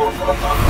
por.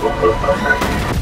Thank.